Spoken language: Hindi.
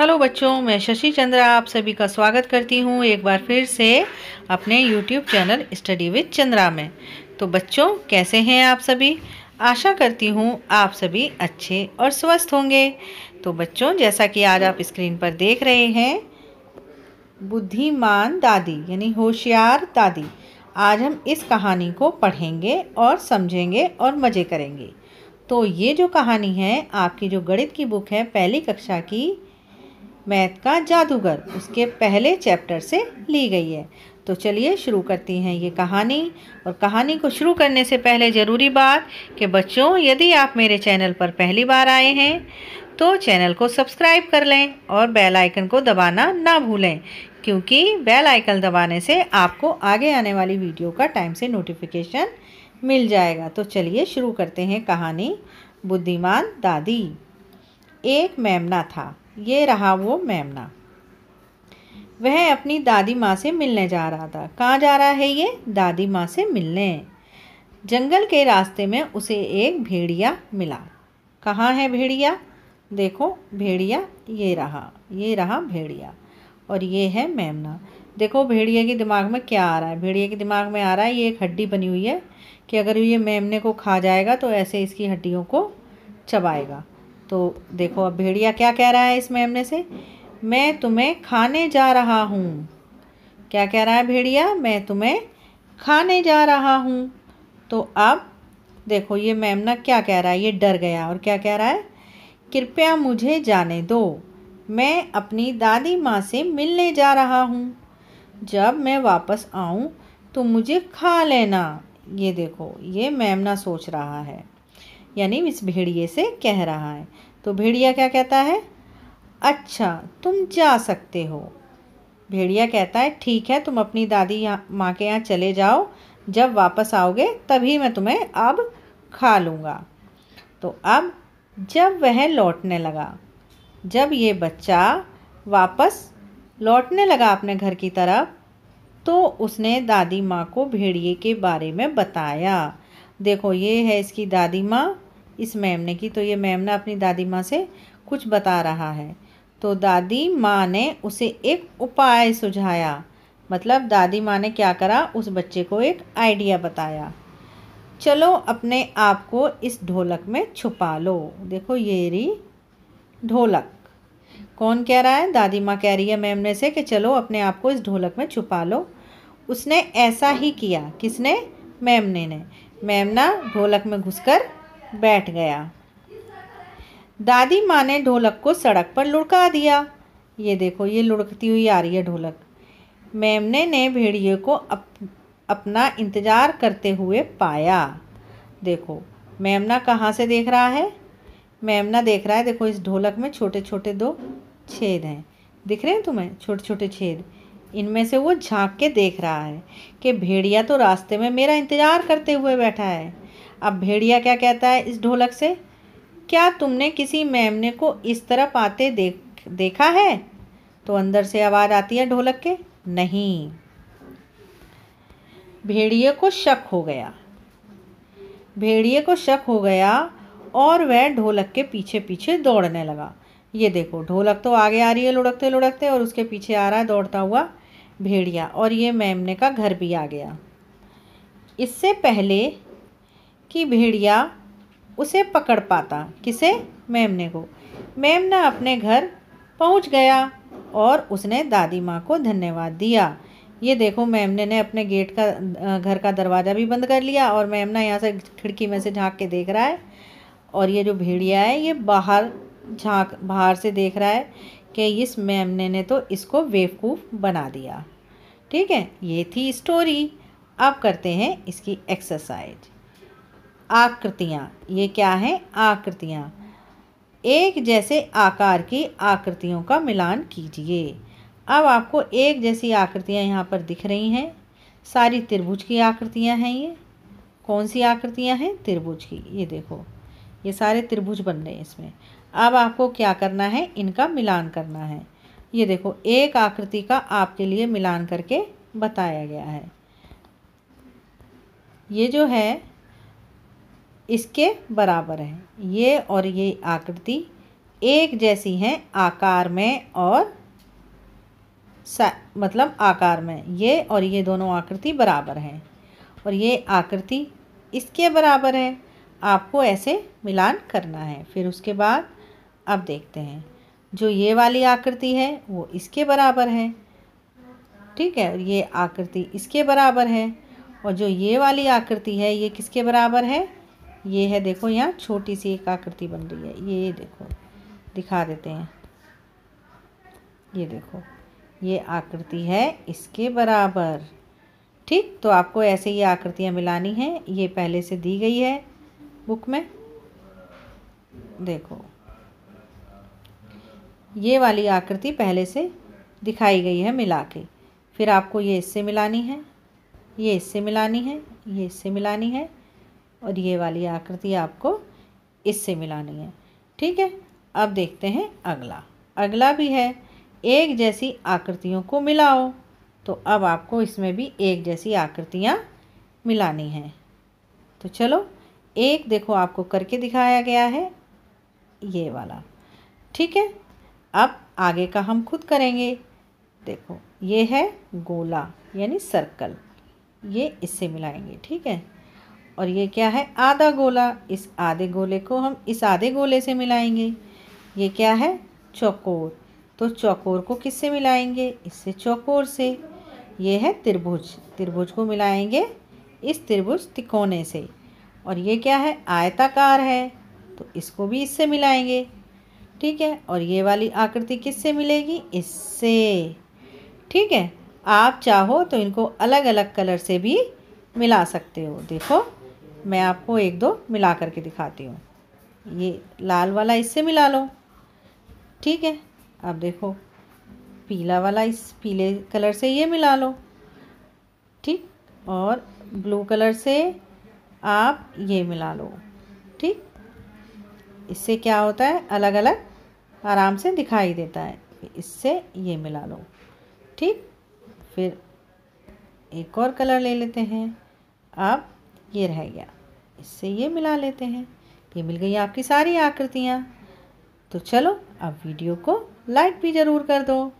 हेलो बच्चों, मैं शशि चंद्रा आप सभी का स्वागत करती हूँ एक बार फिर से अपने YouTube channel study with Chandra में। तो बच्चों, कैसे हैं आप सभी? आशा करती हूँ आप सभी अच्छे और स्वस्थ होंगे। तो बच्चों, जैसा कि आज आप स्क्रीन पर देख रहे हैं, बुद्धिमान दादी, यानी होशियार दादी, आज हम इस कहानी को पढ़ेंगे और समझेंगे और मज़े करेंगे। तो ये जो कहानी है, आपकी जो गणित की बुक है, पहली कक्षा की मैथ का जादूगर उसके पहले चैप्टर से ली गई है। तो चलिए शुरू करती हैं ये कहानी। और कहानी को शुरू करने से पहले ज़रूरी बात कि बच्चों, यदि आप मेरे चैनल पर पहली बार आए हैं तो चैनल को सब्सक्राइब कर लें और बेल आइकन को दबाना ना भूलें, क्योंकि बेल आइकन दबाने से आपको आगे आने वाली वीडियो का टाइम से नोटिफिकेशन मिल जाएगा। तो चलिए शुरू करते हैं कहानी। बुद्धिमान दादी। एक मेमना था। ये रहा वो मेमना। वह अपनी दादी माँ से मिलने जा रहा था। कहाँ जा रहा है ये? दादी माँ से मिलने। जंगल के रास्ते में उसे एक भेड़िया मिला। कहाँ है भेड़िया? देखो, भेड़िया, ये रहा ये रहा भेड़िया। और ये है मेमना। देखो, भेड़िया के दिमाग में क्या आ रहा है? भेड़िया के दिमाग में आ रहा है, ये एक हड्डी बनी हुई है कि अगर ये मेमने को खा जाएगा तो ऐसे इसकी हड्डियों को चबाएगा। तो देखो अब भेड़िया क्या कह रहा है इस मेमने से? मैं तुम्हें खाने जा रहा हूँ। क्या कह रहा है भेड़िया? मैं तुम्हें खाने जा रहा हूँ। तो अब देखो ये मेमना क्या कह रहा है? ये डर गया और क्या कह रहा है? कृपया मुझे जाने दो। मैं अपनी दादी माँ से मिलने जा रहा हूँ। जब मैं वापस आऊँ तो मुझे खा लेना। ये देखो, ये मेमना सोच रहा है। यानी इस भेड़िए से कह रहा है। तो भेड़िया क्या कहता है? अच्छा तुम जा सकते हो। भेड़िया कहता है, ठीक है, तुम अपनी दादी माँ के यहाँ चले जाओ। जब वापस आओगे, तभी मैं तुम्हें अब खा लूँगा। तो अब जब वह लौटने लगा, जब ये बच्चा वापस लौटने लगा अपने घर की तरफ़ तो उसने दादी माँ को भेड़िए के बारे में बताया। देखो, ये है इसकी दादी माँ। इस मैम ने की। तो ये मेमना अपनी दादी माँ से कुछ बता रहा है। तो दादी माँ ने उसे एक उपाय सुझाया। मतलब दादी माँ ने क्या करा? उस बच्चे को एक आइडिया बताया। चलो अपने आप को इस ढोलक में छुपा लो। देखो ये रही ढोलक। कौन कह रहा है? दादी माँ कह रही है मेमने से कि चलो अपने आप को इस ढोलक में छुपा लो। उसने ऐसा ही किया। किसने? मेमने ने मेमना ढोलक में घुसकर बैठ गया। दादी माँ ने ढोलक को सड़क पर लुढ़का दिया। ये देखो ये लुढ़कती हुई आ रही है ढोलक। मेमने ने भेड़िए को अप, अपना इंतज़ार करते हुए पाया। देखो मेमना कहाँ से देख रहा है? मेमना देख रहा है देखो इस ढोलक में छोटे छोटे दो छेद हैं। दिख रहे हैं तुम्हें? छोटे छोटे छेद। इनमें से वो झाँक के देख रहा है कि भेड़िया तो रास्ते में मेरा इंतज़ार करते हुए बैठा है। अब भेड़िया क्या कहता है इस ढोलक से? क्या तुमने किसी मेमने को इस तरफ़ आते देख, देखा है? तो अंदर से आवाज़ आती है ढोलक के। नहीं। भेड़िए को शक हो गया। भेड़िए को शक हो गया और वह ढोलक के पीछे पीछे दौड़ने लगा। ये देखो, ढोलक तो आगे आ रही है लुढ़कते लुढ़कते और उसके पीछे आ रहा है दौड़ता हुआ भेड़िया और ये मेमने का घर भी आ गया। इससे पहले कि भेड़िया उसे पकड़ पाता। किसे? मेमने को। मेमना अपने घर पहुँच गया और उसने दादी माँ को धन्यवाद दिया। ये देखो, मेमने ने अपने गेट का घर का दरवाज़ा भी बंद कर लिया और मेमना यहाँ से खिड़की में से झाँक के देख रहा है। और ये जो भेड़िया है, ये बाहर झाँक, बाहर से देख रहा है कि इस मेमने ने तो इसको बेवकूफ़ बना दिया। ठीक है, ये थी स्टोरी अब करते हैं इसकी एक्सरसाइज आकृतियाँ, ये क्या हैं? आकृतियाँ। एक जैसे आकार की आकृतियों का मिलान कीजिए। अब आपको एक जैसी आकृतियाँ यहाँ पर दिख रही हैं। सारी त्रिभुज की आकृतियाँ हैं ये। कौन सी आकृतियाँ हैं? त्रिभुज की। ये देखो, ये सारे त्रिभुज बन रहे हैं इसमें। अब आपको क्या करना है? इनका मिलान करना है। ये देखो, एक आकृति का आपके लिए मिलान करके बताया गया है। ये जो है इसके बराबर है। ये और ये आकृति एक जैसी हैं आकार में और मतलब आकार में। ये और ये दोनों आकृति बराबर हैं और ये आकृति इसके बराबर है। आपको ऐसे मिलान करना है। फिर उसके बाद अब देखते हैं। जो ये वाली आकृति है, वो इसके बराबर है। ठीक है, ये आकृति इसके बराबर है और जो ये वाली आकृति है, ये किसके बराबर है? ये है देखो यहाँ, छोटी सी एक आकृति बन रही है। ये देखो, दिखा देते हैं। ये देखो, ये आकृति है इसके बराबर। ठीक तो आपको ऐसे ये आकृतियाँ मिलानी हैं। ये पहले से दी गई है बुक में। देखो, ये वाली आकृति पहले से दिखाई गई है मिला के। फिर आपको ये इससे मिलानी है, ये इससे मिलानी है, ये इससे मिलानी है। और ये वाली आकृति आपको इससे मिलानी है। ठीक है? अब देखते हैं अगला। अगला भी है, एक जैसी आकृतियों को मिलाओ। तो अब आपको इसमें भी एक जैसी आकृतियाँ मिलानी हैं। तो चलो, एक देखो आपको करके दिखाया गया है, ये वाला। ठीक है? अब आगे का हम खुद करेंगे। देखो, ये है गोला, यानी सर्कल। ये इससे मिलाएँगे, ठीक है? और ये क्या है? आधा गोला। इस आधे गोले को हम इस आधे गोले से मिलाएँगे। ये क्या है? चौकोर। तो चौकोर को किससे मिलाएँगे? इससे चौकोर से। ये है त्रिभुज। त्रिभुज को मिलाएँगे इस त्रिभुज तिकोने से। और ये क्या है? आयताकार है। तो इसको भी इससे मिलाएँगे। ठीक है? और ये वाली आकृति किससे मिलेगी? इससे। ठीक है? आप चाहो तो इनको अलग अलग कलर से भी मिला सकते हो। देखो। मैं आपको एक दो मिला करके दिखाती हूँ। ये लाल वाला इससे मिला लो। ठीक है? अब देखो, पीला वाला इस पीले कलर से ये मिला लो। ठीक? और ब्लू कलर से आप ये मिला लो। ठीक? इससे क्या होता है? अलग अलग आराम से दिखाई देता है। इससे ये मिला लो। ठीक? फिर एक और कलर ले लेते हैं। अब ये रह गया। इससे ये मिला लेते हैं। ये मिल गई आपकी सारी आकृतियाँ। तो चलो, अब वीडियो को लाइक भी ज़रूर कर दो।